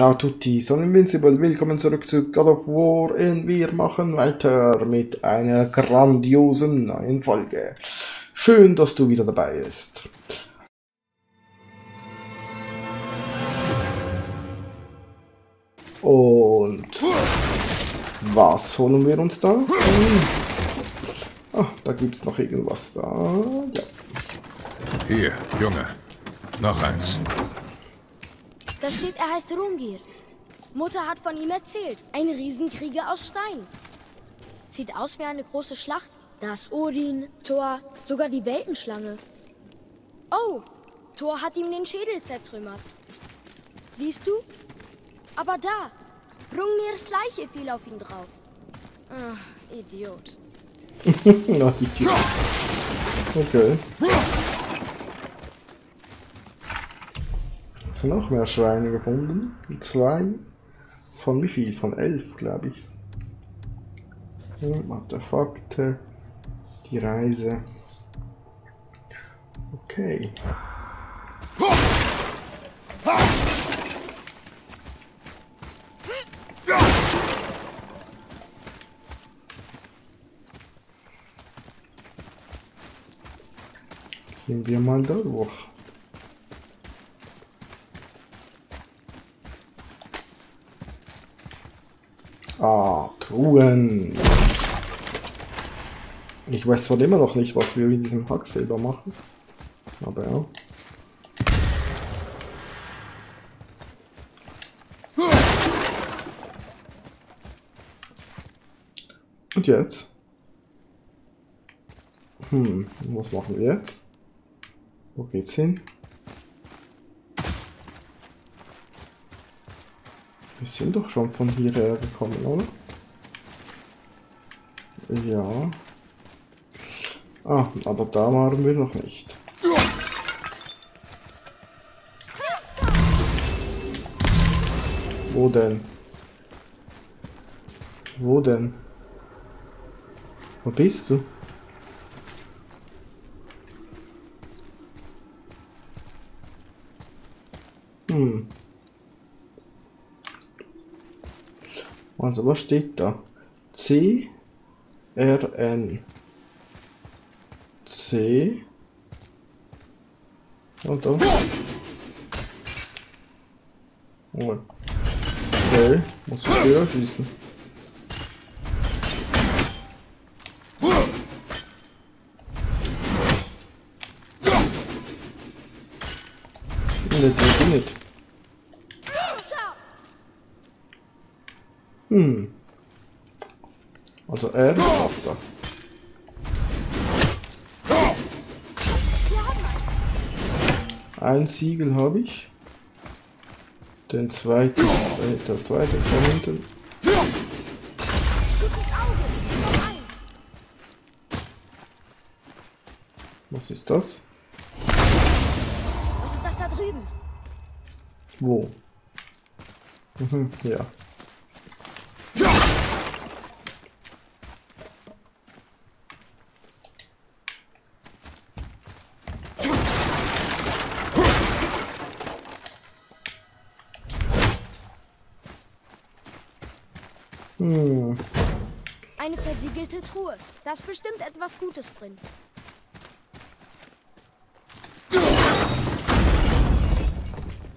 Ciao tutti, sono Invincible, willkommen zurück zu God of War und wir machen weiter mit einer grandiosen neuen Folge. Schön, dass du wieder dabei bist. Und was holen wir uns da? Ah, da gibt es noch irgendwas da. Ja. Hier, Junge. Noch eins. Da steht, er heißt Rungir. Mutter hat von ihm erzählt. Ein Riesenkrieger aus Stein. Sieht aus wie eine große Schlacht. Das Odin, Thor, sogar die Weltenschlange. Oh, Thor hat ihm den Schädel zertrümmert. Siehst du? Aber da, Rungirs Leiche fiel auf ihn drauf. Ach, Idiot. Die Tür. Okay. Noch mehr Schweine gefunden. Zwei. Von wie viel? Von elf, glaube ich. Artefakte. Die Reise. Okay. Gehen wir mal da durch. Ah, Truhen. Ich weiß zwar immer noch nicht, was wir in diesem Hacksilber machen. Aber ja. Und jetzt? Hm, was machen wir jetzt? Wo geht's hin? Wir sind doch schon von hierher gekommen, oder? Ja. Ah, aber da waren wir noch nicht. Wo denn? Wo denn? Wo bist du? Hm. Also, was steht da? C C und da. Oh. Okay, muss ich wieder schießen. Nicht, nicht, nicht. Hm. Also er passt da. Ein Siegel habe ich. Den zweiten, äh, der zweite von hinten. Was ist das? Was ist das da drüben? Wo? Mhm, ja. Versiegelte Truhe. Da ist bestimmt etwas Gutes drin.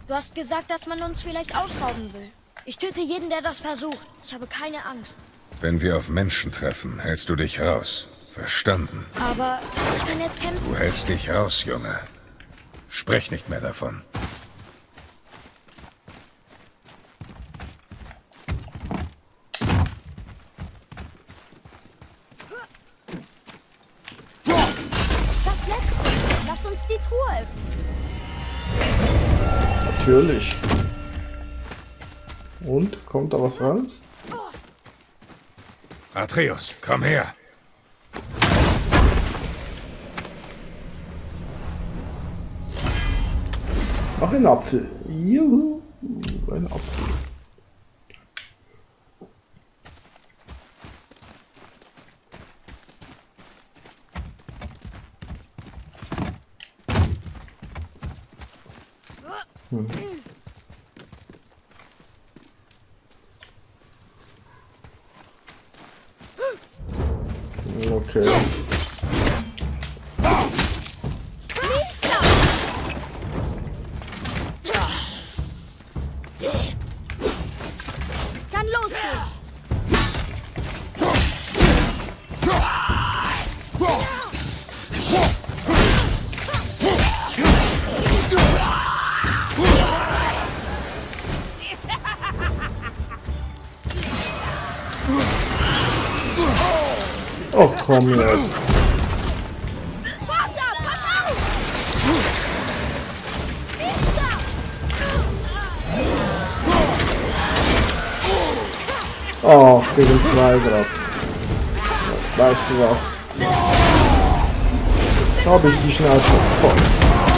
Du hast gesagt, dass man uns vielleicht ausrauben will. Ich töte jeden, der das versucht. Ich habe keine Angst. Wenn wir auf Menschen treffen, hältst du dich raus. Verstanden. Aber ich kann jetzt kämpfen. Du hältst dich raus, Junge. Sprech nicht mehr davon. Natürlich. Und? Kommt da was raus? Atreus, komm her. Ach, ein Apfel. Juhu. Ein Apfel. Oh, komm jetzt. Oh, gegen zwei Grad. Weißt du was? Hab ich die Schnauze voll.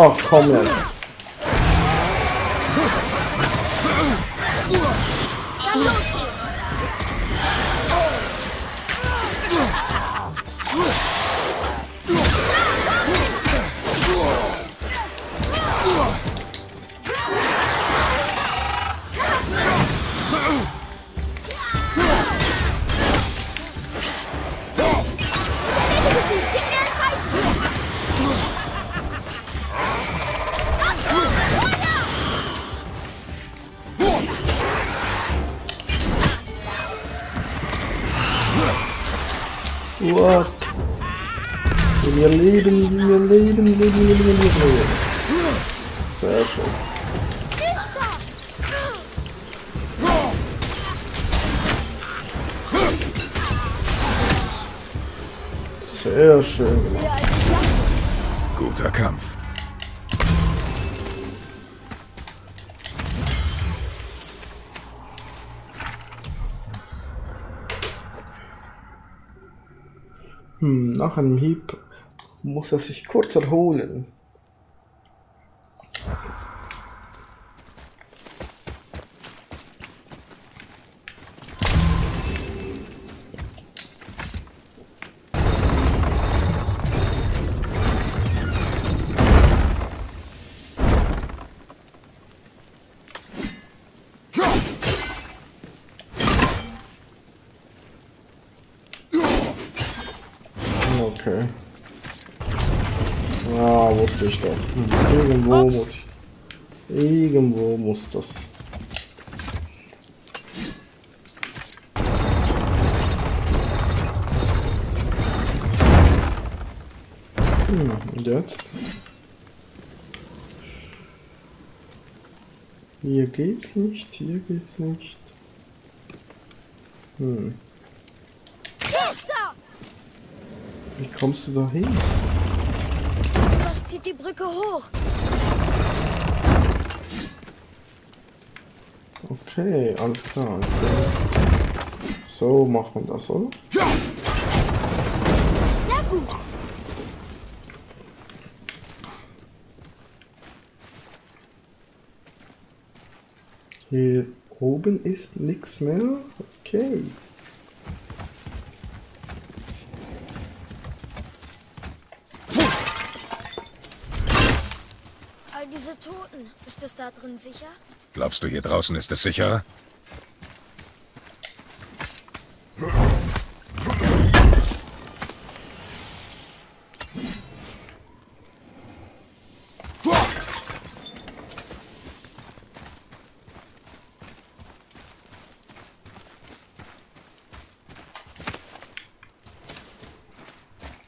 Oh, komm jetzt. Hm, nach einem Hieb muss er sich kurz erholen. Irgendwo muss ich. Irgendwo muss das. Hm, und jetzt? Hier geht's nicht, hier geht's nicht. Hm, wie kommst du da hin? Was zieht die Brücke hoch? Okay, alles klar. Alles klar. So macht man das, oder? Sehr gut. Hier oben ist nichts mehr. Okay. All diese Toten. Ist es da drin sicher? Glaubst du, hier draußen ist es sicher?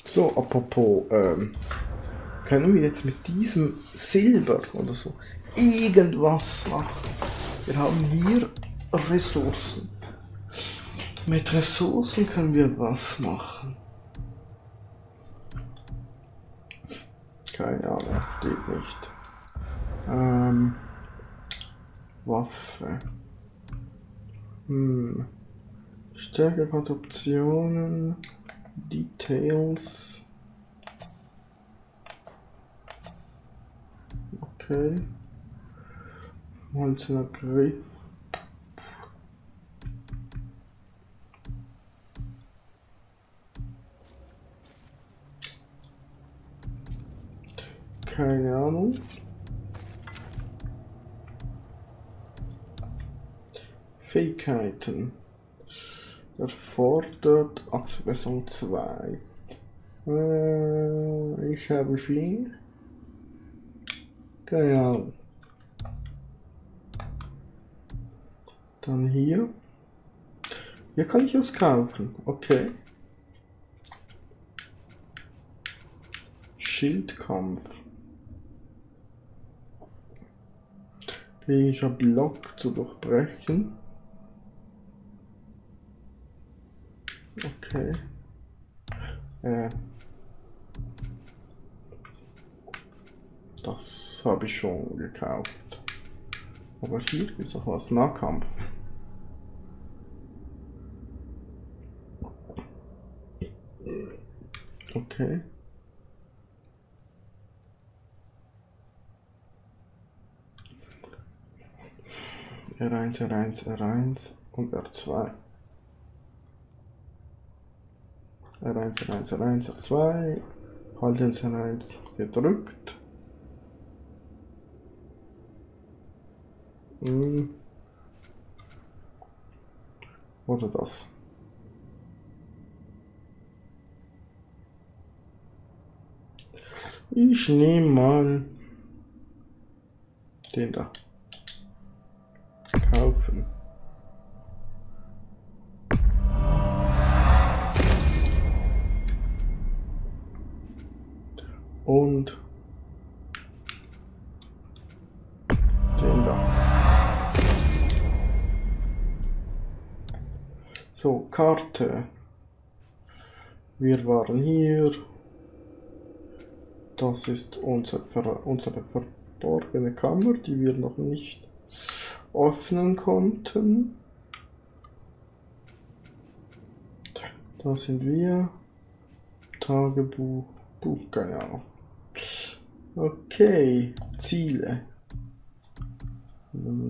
So, apropos, ähm, können wir jetzt mit diesem Silber oder so irgendwas machen? Wir haben hier Ressourcen. Mit Ressourcen können wir was machen. Keine Ahnung, steht nicht. Ähm, Waffe. Hm. Stärke Konstruktionen. Details. Okay. Holzener Griff. Keine Ahnung. Fähigkeiten. Erfordert Achsverbesserung 2. Äh, ich habe viel. Ahnung. Dann hier. Hier kann ich was kaufen. Okay. Schildkampf. Kritischer Block zu durchbrechen. Okay. Äh. Das habe ich schon gekauft. Aber hier gibt es auch was. Nahkampf. Okay. R1, R1, R1 und R2. R1, R1, R1, R2. Halten R1 gedrückt. Hm. Oder das. Ich nehme mal den da. Kaufen. Und Karte. Wir waren hier. Das ist unser unsere verborgene Kammer, die wir noch nicht öffnen konnten. Da sind wir. Tagebuch. Buch, Ahnung. Okay, Ziele.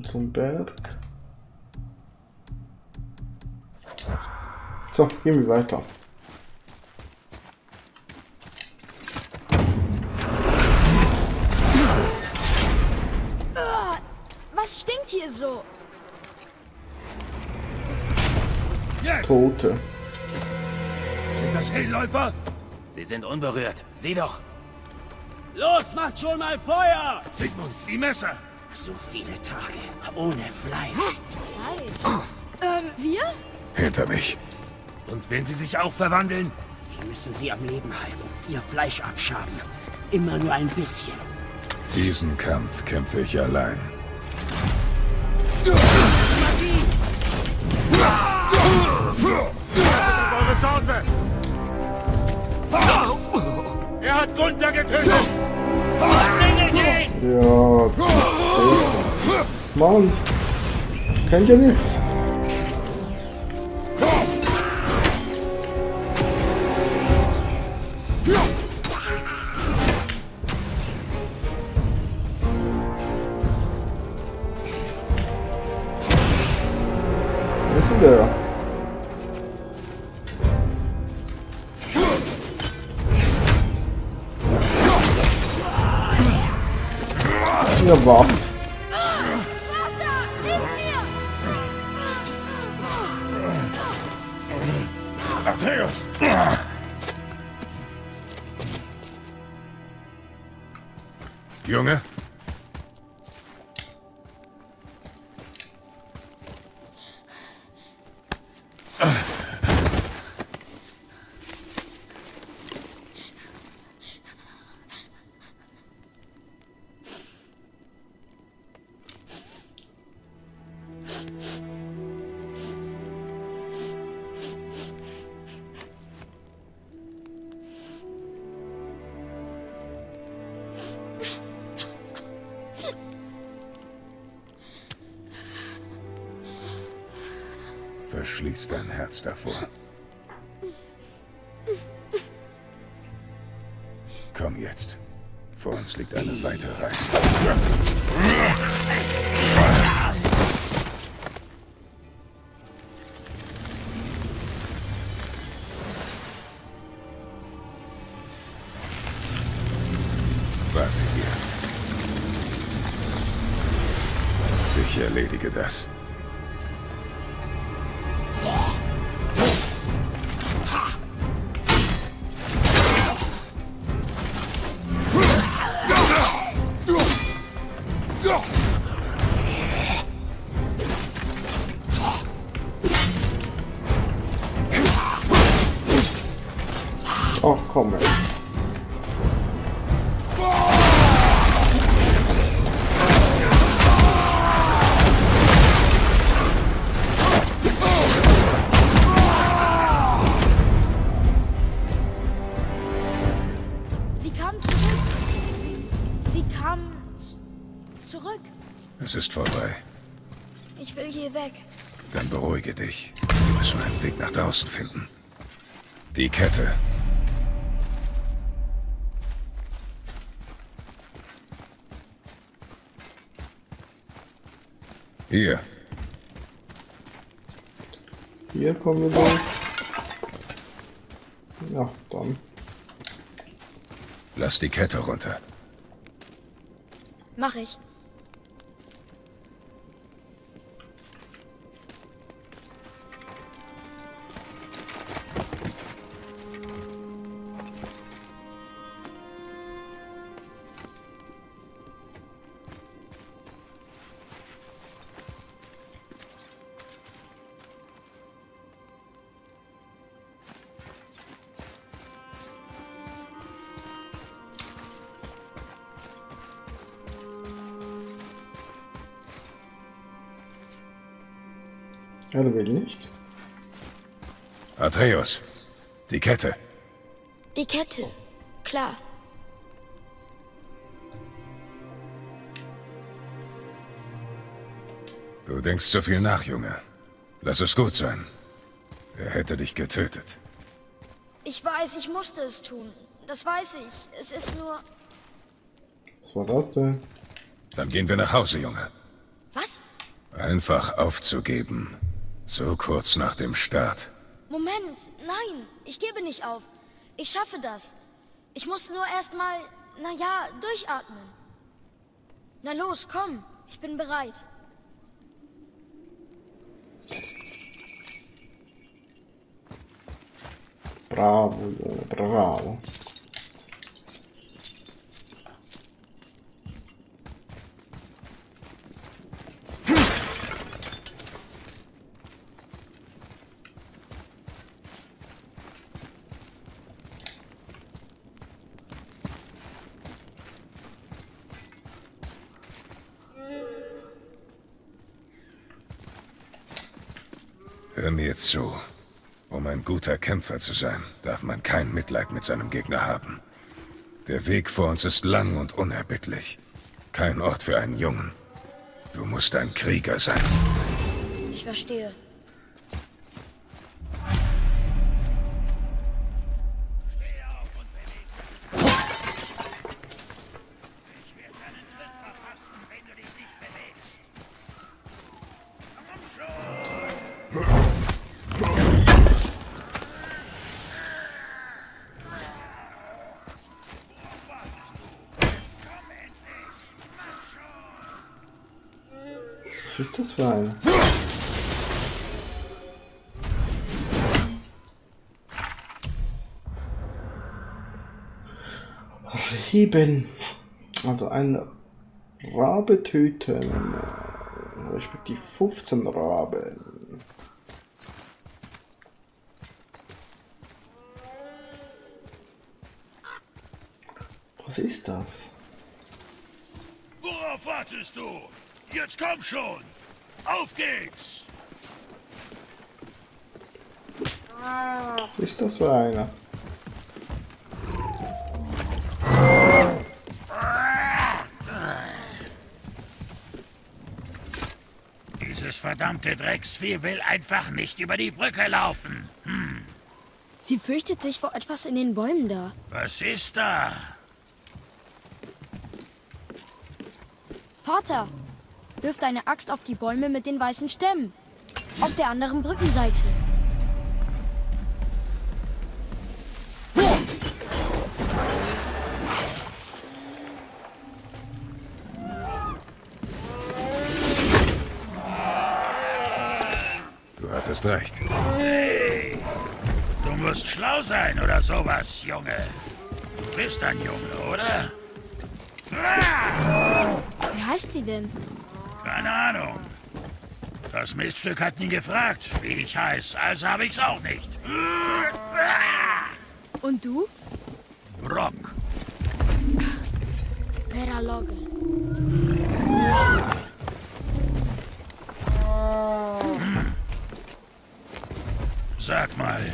Zum Berg. So, gehen wir weiter. Was stinkt hier so? Tote. Sind das Hellläufer? Sie sind unberührt. Sieh doch. Los, macht schon mal Feuer! Sigmund, die Messer! So viele Tage ohne Fleisch. Nein. Ähm, wir? Hinter mich. Und wenn sie sich auch verwandeln? Wir müssen sie am Leben halten, ihr Fleisch abschaben. Immer nur ein bisschen. Diesen Kampf kämpfe ich allein. Eure Chance! Er hat Gunther getötet! Ja. Mann. Kennt ihr nichts? Verschließ dein Herz davor. Komm jetzt. Vor uns liegt eine weite Reise. Warte hier. Ich erledige das. Es ist vorbei. Ich will hier weg. Dann beruhige dich. Wir müssen einen Weg nach draußen finden. Die Kette. Hier. Hier kommen wir durch. Ja, dann. Lass die Kette runter. Mach ich. Will nicht. Atreus. Die Kette. Die Kette. Klar. Du denkst zu viel nach, Junge. Lass es gut sein. Er hätte dich getötet. Ich weiß, ich musste es tun. Das weiß ich. Es ist nur. Was war das denn? Dann gehen wir nach Hause, Junge. Was? Einfach aufzugeben. So kurz nach dem Start. Moment. Nein. Ich gebe nicht auf. Ich schaffe das. Ich muss nur erstmal, naja, durchatmen. Na los, komm. Ich bin bereit. Bravo, Junge, bravo. Hör mir zu. Um ein guter Kämpfer zu sein, darf man kein Mitleid mit seinem Gegner haben. Der Weg vor uns ist lang und unerbittlich. Kein Ort für einen Jungen. Du musst ein Krieger sein. Ich verstehe. Was ist das für eine? Reben. Also ein Rabe töten. Respektive 15 Raben. Was ist das? Worauf wartest du? Jetzt komm schon! Auf geht's! Was ist das für einer? Dieses verdammte Drecksvieh will einfach nicht über die Brücke laufen. Sie fürchtet sich vor etwas in den Bäumen da. Was ist da? Vater, wirf deine Axt auf die Bäume mit den weißen Stämmen. Auf der anderen Brückenseite. Du hattest recht. Du musst schlau sein oder sowas, Junge. Du bist ein Junge, oder? Ah! Wie heißt sie denn? Ahnung. Das Miststück hat nie gefragt, wie ich heiß, also habe ich's auch nicht. Und du? Brock. Vera Logge. Sag mal,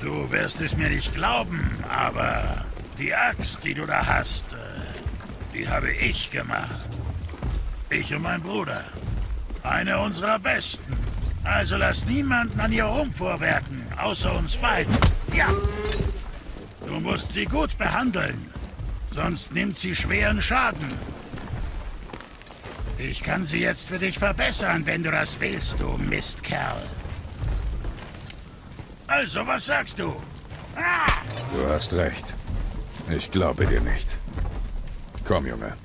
du wirst es mir nicht glauben, aber die Axt, die du da hast, äh, die habe ich gemacht. Ich und mein Bruder. Eine unserer besten. Also lass niemanden an ihr rumvorwerken, außer uns beiden. Ja. Du musst sie gut behandeln, sonst nimmt sie schweren Schaden. Ich kann sie jetzt für dich verbessern, wenn du das willst, du Mistkerl. Also, was sagst du? Ah! Du hast recht. Ich glaube dir nicht. Komm, Junge.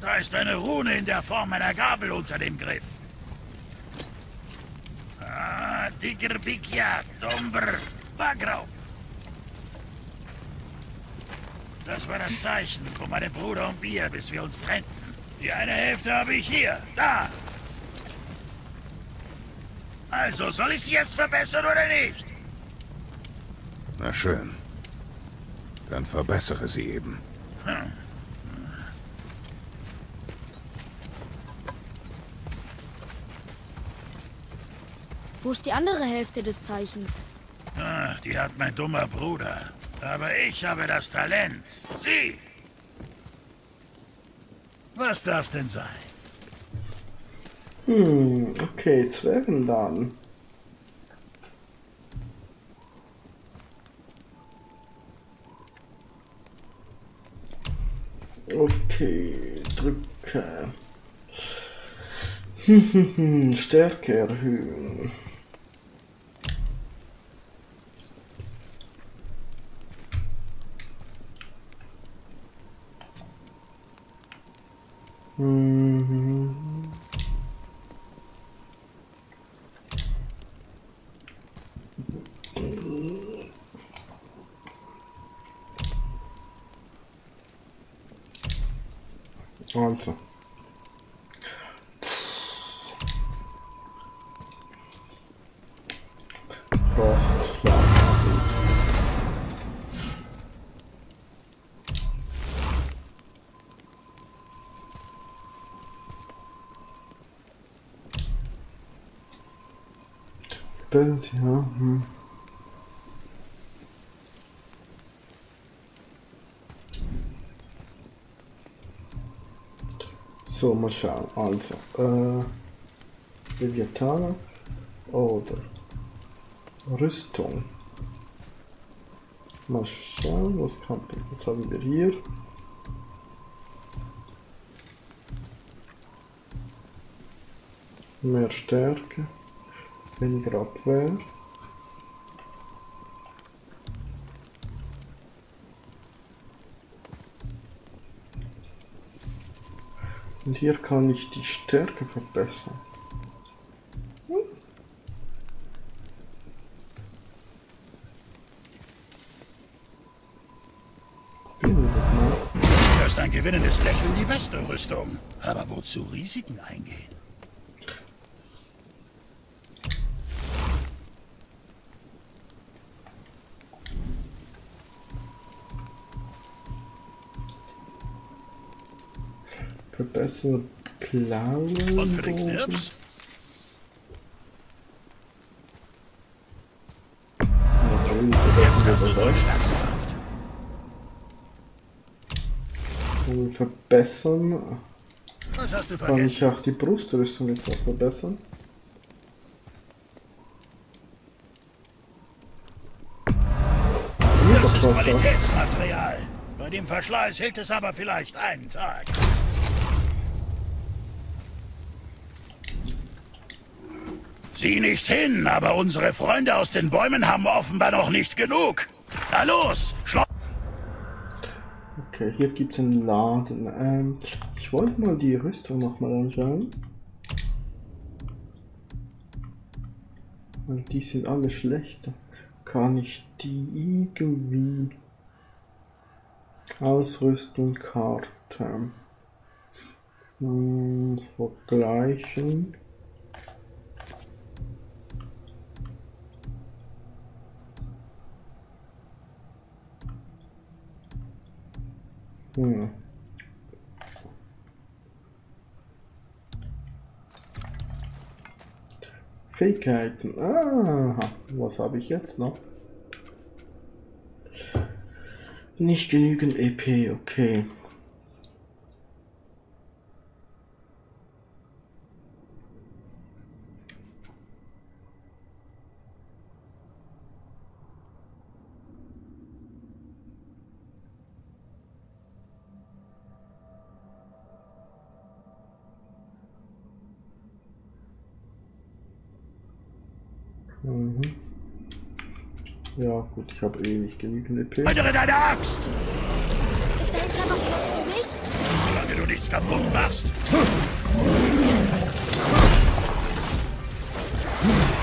Da ist eine Rune in der Form einer Gabel unter dem Griff. Ah, Tigrbikya, Dombr, Bagrau. Das war das Zeichen von meinem Bruder und mir, bis wir uns trennten. Die eine Hälfte habe ich hier, da. Also, soll ich sie jetzt verbessern oder nicht? Na schön. Dann verbessere sie eben. Wo ist die andere Hälfte des Zeichens? Ah, die hat mein dummer Bruder. Aber ich habe das Talent. Sie! Was darf's denn sein? Hm, okay, Zwergen dann. Okay, drücke. Stärke erhöhen. Mhm. Also. Das, ja. Hm. So, mal schauen. Also, äh, Leviathan oder Rüstung. Mal schauen, was, kann, was haben wir hier? Mehr Stärke, weniger Abwehr. Und hier kann ich die Stärke verbessern. Hm. Probieren wir das mal. Da ist ein gewinnendes Lächeln die beste Rüstung. Aber wozu Risiken eingehen? Verbessern Klauen. Und für den Knirps? Jetzt hast du. Durchschlagskraft. Und verbessern Was hast du Kann vergessen? ich auch die Brustrüstung jetzt auch verbessern? Das ist. Qualitätsmaterial. Bei dem Verschleiß hält es aber vielleicht einen Tag. Sieh nicht hin, aber unsere Freunde aus den Bäumen haben offenbar noch nicht genug. Na los, schlo Okay, hier gibt's einen Laden. Ähm, ich wollte mal die Rüstung nochmal anschauen. Weil die sind alle schlechter. Kann ich die irgendwie Ausrüstung Karte hm, vergleichen? Hm. Fähigkeiten. Aha, was habe ich jetzt noch? Nicht genügend EP, okay. Mhm. Ja, gut, ich habe eh nicht genügend EP. Weitere deine Axt! Ist dahinter noch Platz für mich? Solange du nichts kaputt machst. Ach,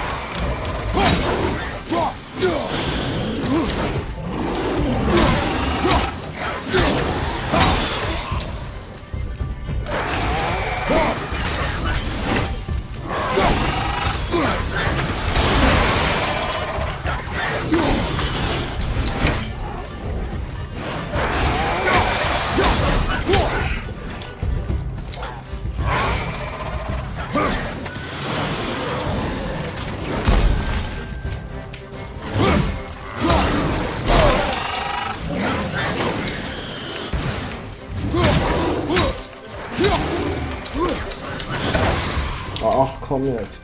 komm jetzt.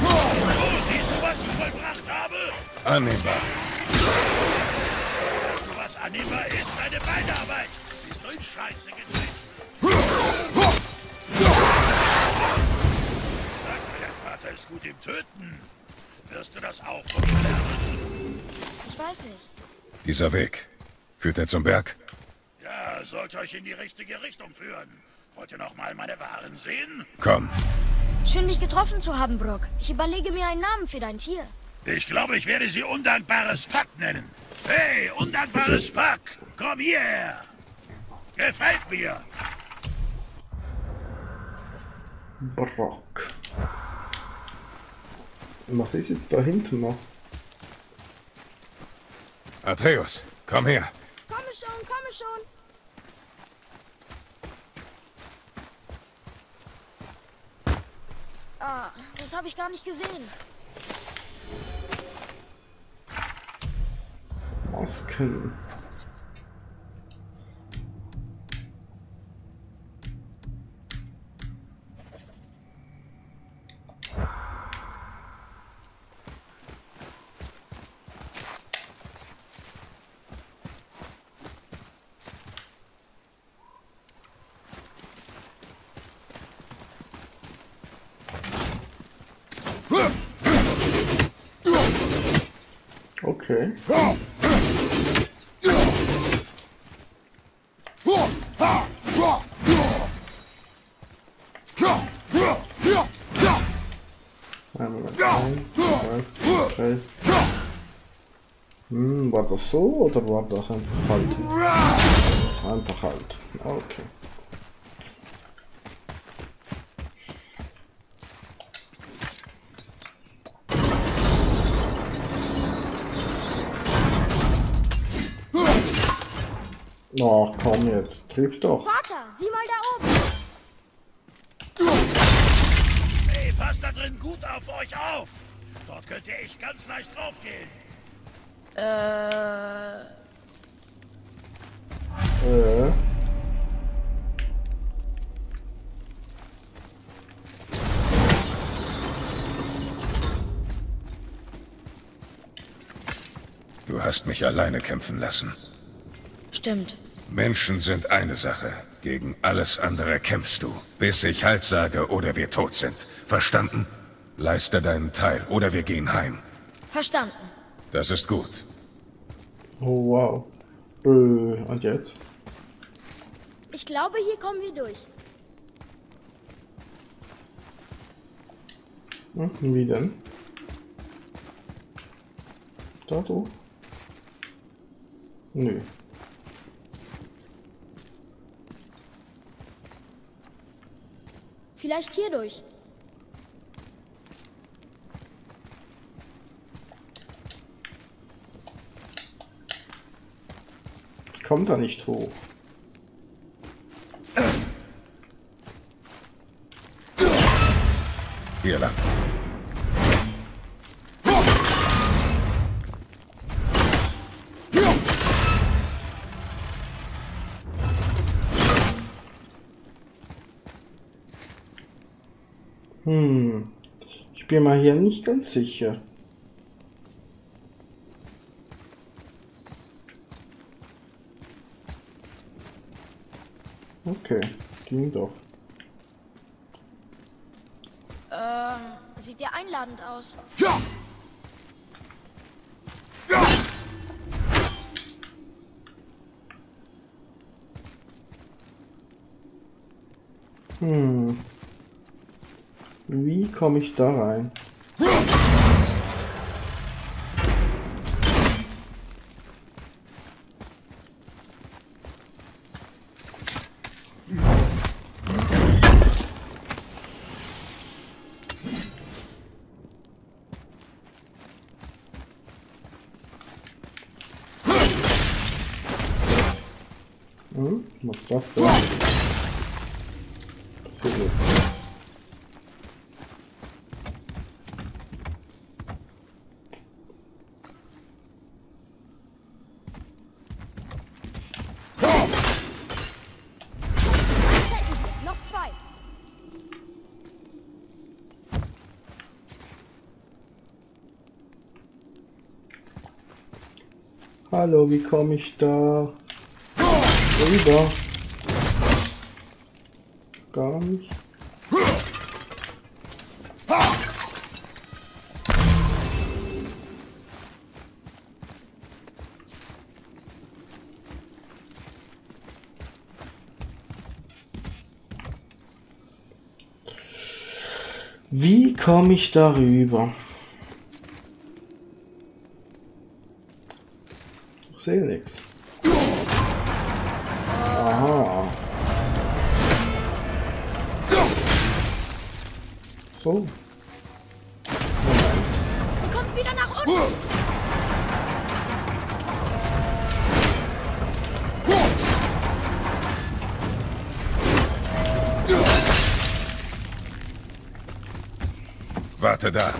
So, siehst du, was ich vollbracht habe? Annehmbar. Weißt du, was Anima ist? Deine Beinarbeit. Bist du in Scheiße gedreht? Sag mal, dein Vater ist gut im Töten. Wirst du das auch von ihm lernen? Ich weiß nicht. Dieser Weg. Führt er zum Berg? Sollte euch in die richtige Richtung führen. Wollt ihr noch mal meine Waren sehen? Komm. Schön, dich getroffen zu haben, Brock. Ich überlege mir einen Namen für dein Tier. Ich glaube, ich werde sie undankbares Pack nennen. Hey, undankbares Pack, komm hierher. Gefällt mir. Brock. Was ist jetzt da hinten noch? Atreus, komm her. Komme schon, komme schon. Das habe ich gar nicht gesehen. Masken. Okay. Einmal ein, zwei, drei. Hm, war das so oder war das einfach halt? Einfach halt. Okay. Ach komm jetzt, triff doch. Vater, sieh mal da oben. Hey, passt da drin gut auf euch auf. Dort könnt ihr echt ganz leicht draufgehen. Äh, Äh. Du hast mich alleine kämpfen lassen. Stimmt. Menschen sind eine Sache. Gegen alles andere kämpfst du, bis ich Halt sage oder wir tot sind. Verstanden? Leiste deinen Teil oder wir gehen heim. Verstanden. Das ist gut. Oh wow. Äh, und jetzt? Ich glaube, hier kommen wir durch. Hm, wie denn? Da du? Nö. Vielleicht hier durch. Ich komm da nicht hoch. Hier lang. Bin mal hier nicht ganz sicher. Okay, ging doch. Ähm, sieht ja einladend aus. Hm. Komme ich da rein? Hm, was das denn? Passiert nichts. Noch zwei. Hallo, wie komme ich da rüber? Gar nicht. Wie komme ich darüber? Sehe nichts. Aha. So. Sie kommt wieder nach unten. Warte da.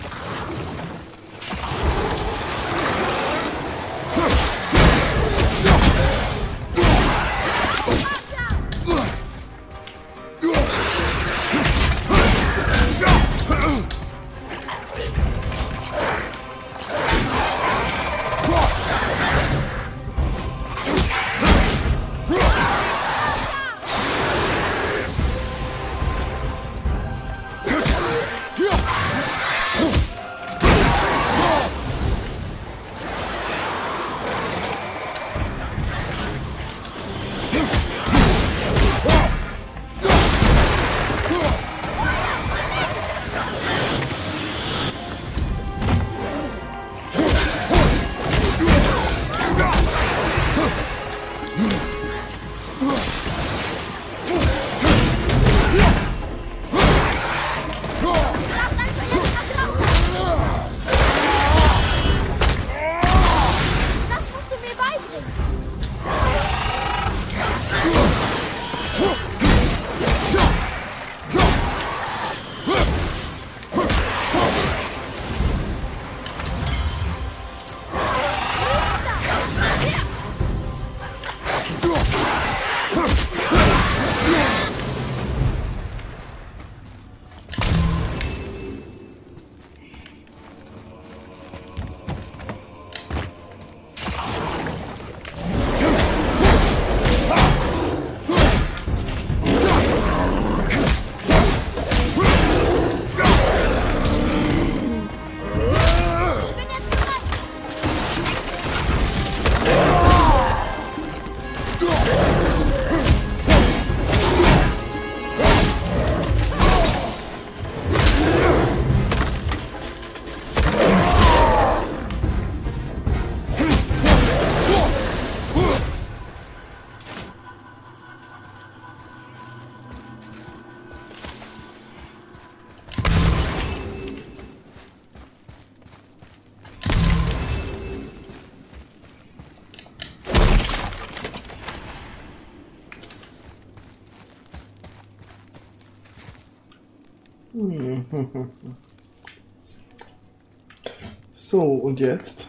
So, und jetzt?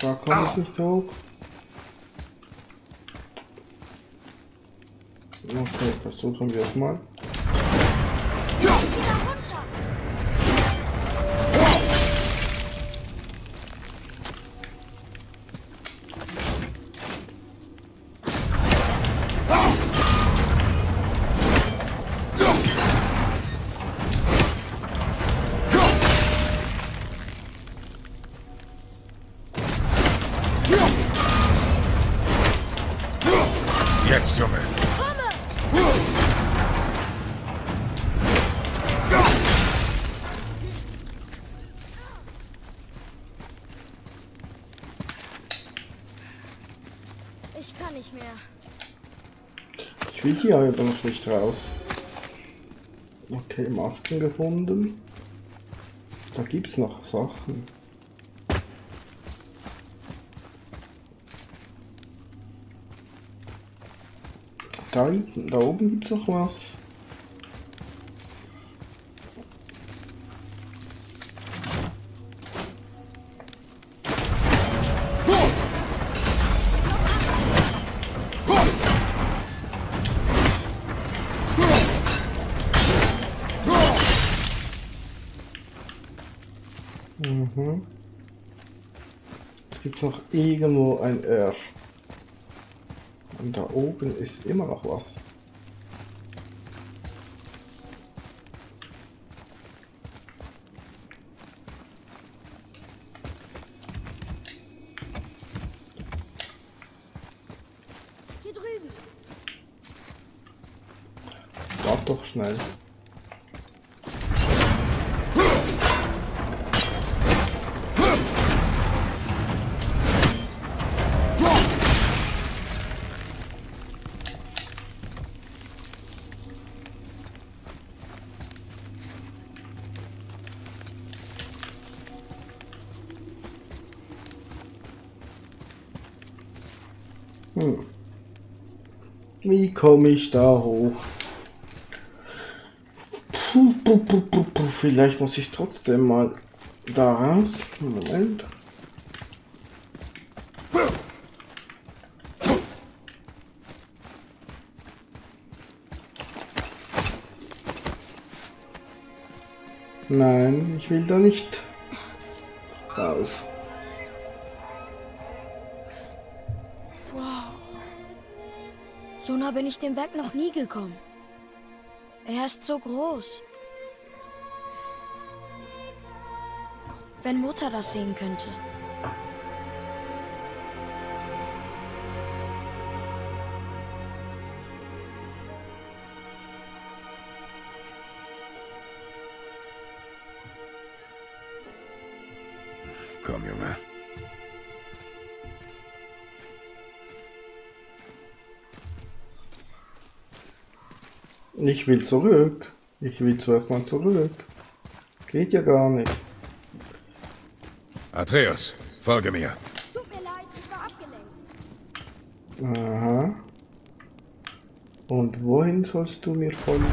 Da komme ich nicht hoch. Okay, versuchen wir es mal. Ich kann nicht mehr. Ich will hier aber noch nicht raus. Okay, Masken gefunden. Da gibt's noch Sachen. Da da oben gibt's noch was. Noch irgendwo ein R. Und da oben ist immer noch was. Hm. Wie komme ich da hoch? Puh, puh, puh, puh, puh. Vielleicht muss ich trotzdem mal da raus. Moment. Nein, ich will da nicht raus. Bin ich den Berg noch nie gekommen. Er ist so groß. Wenn Mutter das sehen könnte. Ich will zurück. Ich will zuerst mal zurück. Geht ja gar nicht. Atreus, folge mir. Tut mir leid, ich war abgelenkt. Aha. Und wohin sollst du mir folgen?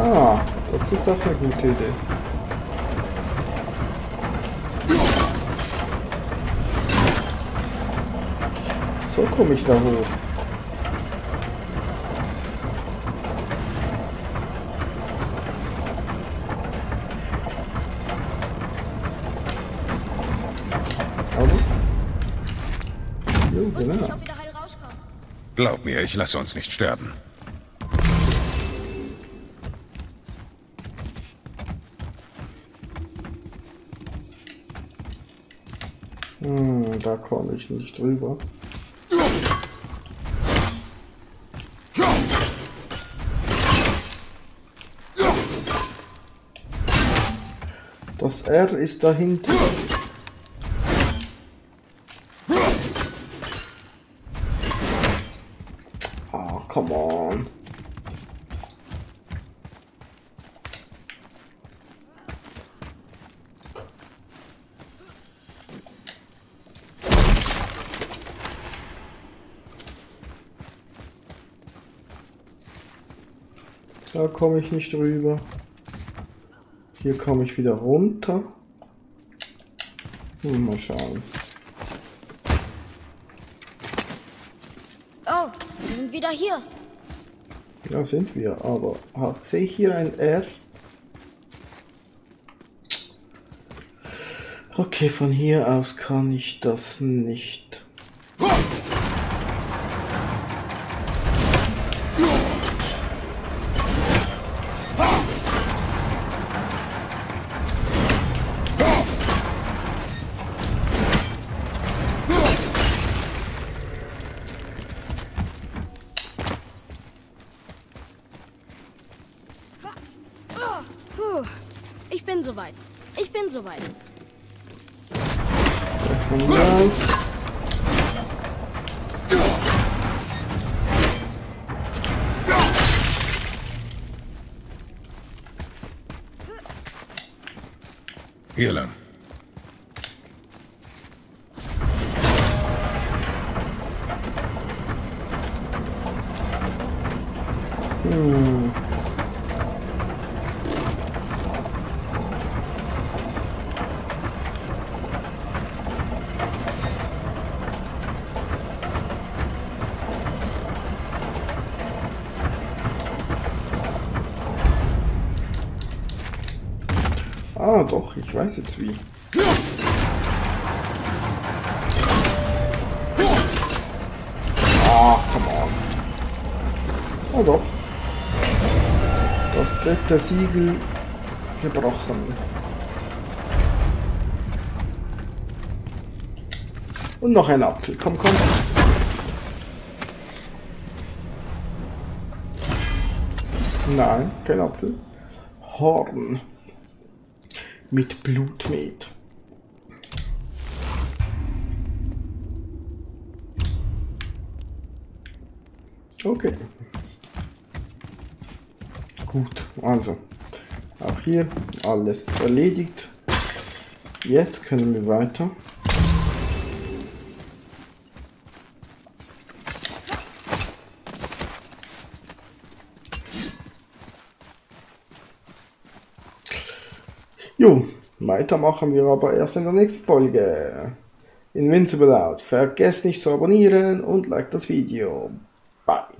Ah, das ist doch eine gute Idee. So komme ich da hoch. Aber. Jo, Wusste nicht, genau. ob wir da heil rauskommen. Glaub mir, ich lasse uns nicht sterben. Hm, da komme ich nicht drüber. Das R ist dahinter. Ah, come on. Da komme ich nicht rüber. Hier komme ich wieder runter. Hm, mal schauen. Oh, wir sind wieder hier. Ja, sind wir, aber sehe ich hier ein R? Okay, von hier aus kann ich das nicht. Ah, doch, ich weiß jetzt wie. Ah, come on. Oh doch. Das dritte Siegel gebrochen. Und noch ein Apfel. Komm, komm. Nein, kein Apfel. Horn mit Blutmet. Okay. Gut, also auch hier alles erledigt. Jetzt können wir weiter. Jo, weiter machen wir aber erst in der nächsten Folge. Invincible Out. Vergesst nicht zu abonnieren und like das Video. Bye.